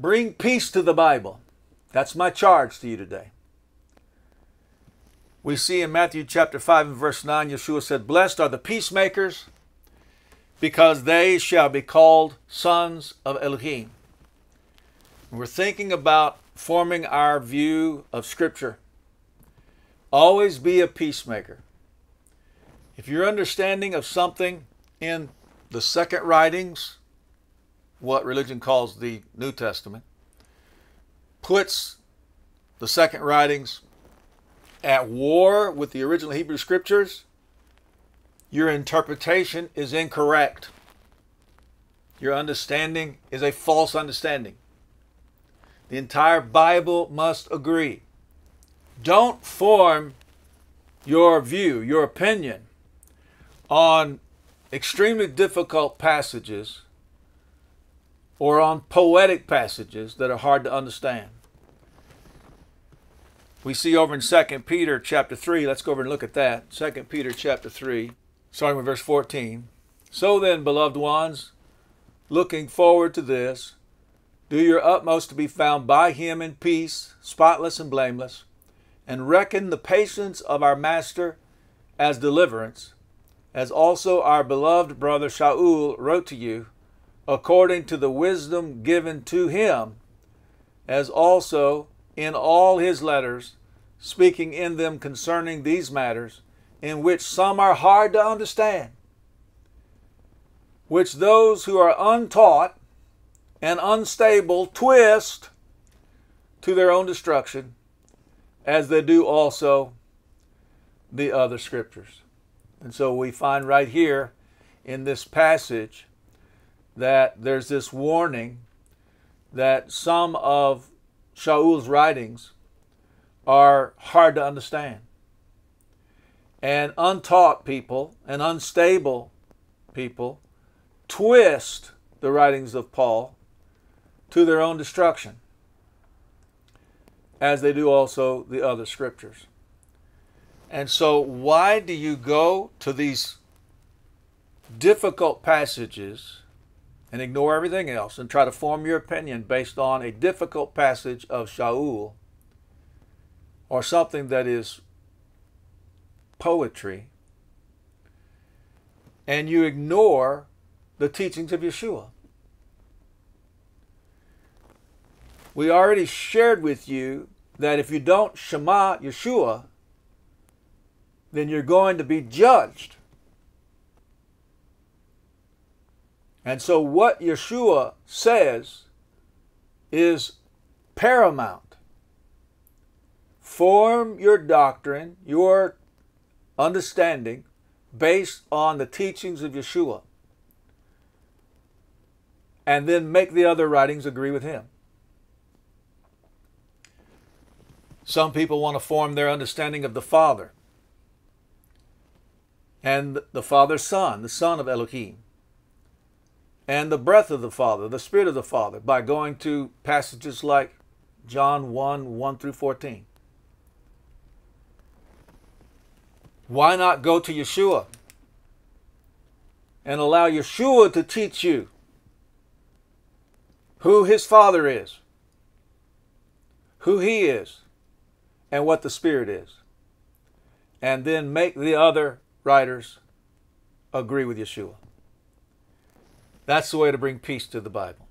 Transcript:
Bring peace to the Bible. That's my charge to you today. We see in Matthew chapter 5 and verse 9, Yeshua said, Blessed are the peacemakers, because they shall be called sons of Elohim. We're thinking about forming our view of Scripture. Always be a peacemaker. If your understanding of something in the second writings, what religion calls the New Testament, puts the second writings at war with the original Hebrew scriptures, your interpretation is incorrect. Your understanding is a false understanding. The entire Bible must agree. Don't form your view, your opinion on extremely difficult passages or on poetic passages that are hard to understand. We see over in 2 Peter chapter 3, let's go over and look at that. 2 Peter chapter 3, starting with verse 14. So then, beloved ones, looking forward to this, do your utmost to be found by him in peace, spotless and blameless, and reckon the patience of our Master as deliverance, as also our beloved brother Shaul wrote to you, according to the wisdom given to him, as also in all his letters, speaking in them concerning these matters, in which some are hard to understand, which those who are untaught and unstable twist to their own destruction, as they do also the other scriptures. And so we find right here in this passage that there's this warning that some of Shaul's writings are hard to understand. And untaught people and unstable people twist the writings of Paul to their own destruction, as they do also the other scriptures. And so, why do you go to these difficult passages and ignore everything else and try to form your opinion based on a difficult passage of Shaul or something that is poetry and you ignore the teachings of Yeshua. We already shared with you that if you don't Shema Yeshua, then you're going to be judged. And so, what Yeshua says is paramount. Form your doctrine, your understanding, based on the teachings of Yeshua. And then make the other writings agree with him. Some people want to form their understanding of the Father and the Father's Son, the Son of Elohim and the breath of the Father, the Spirit of the Father, by going to passages like John 1 1 through 14. Why not go to Yeshua and allow Yeshua to teach you who his Father is, who he is, and what the Spirit is, and then make the other writers agree with Yeshua? That's the way to bring peace to the Bible.